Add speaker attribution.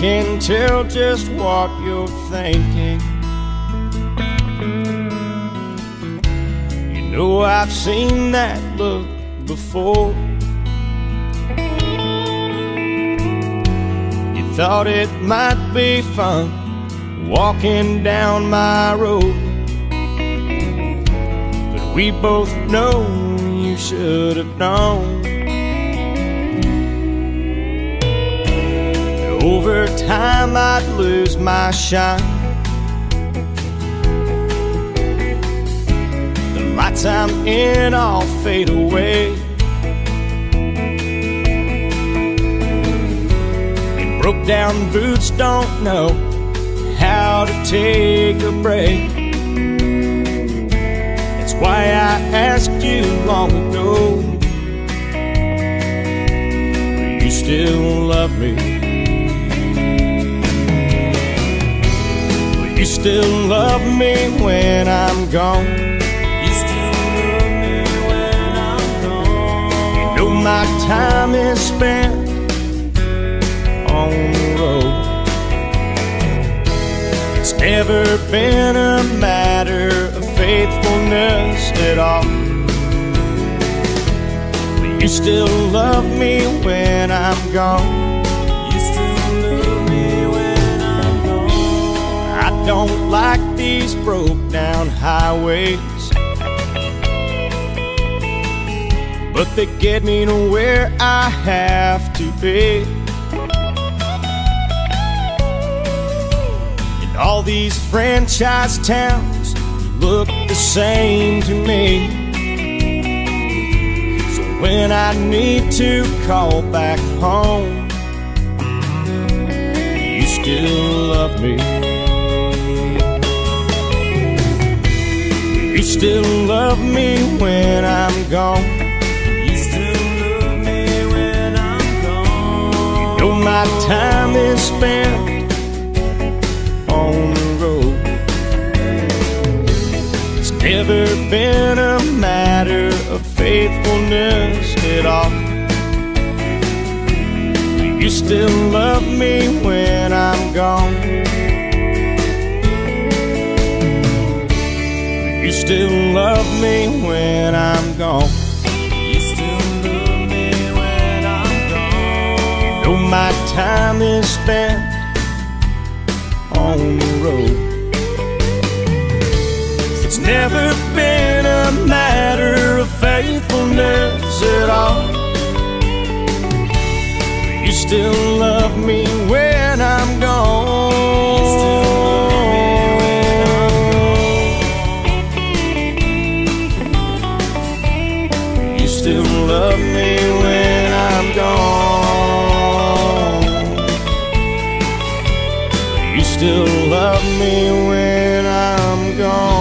Speaker 1: can tell just what you're thinking. You know I've seen that look before. You thought it might be fun walking down my road. But we both know you should have known. Time, I'd lose my shine. The lights I'm in all fade away. And broke down boots don't know how to take a break. That's why I asked you long ago. You still love me? You still love me when I'm gone.
Speaker 2: You still love me when I'm gone.
Speaker 1: You know my time is spent on the road. It's never been a matter of faithfulness at all. But you still love me when I'm gone. Don't like these broke down highways. But they get me to where I have to be. And all these franchise towns look the same to me. So when I need to call back home, you still love me. Still love me when I'm gone.
Speaker 2: You still love me when I'm gone.
Speaker 1: Know my time is spent on the road. It's never been a matter of faithfulness at all. You still love me when I'm gone. You still love me when I'm gone.
Speaker 2: You still love me when I'm gone.
Speaker 1: Know my time is spent on the road. It's never been a matter of faithfulness at all. You still love me when
Speaker 2: love me when I'm gone.
Speaker 1: You still love me when I'm gone.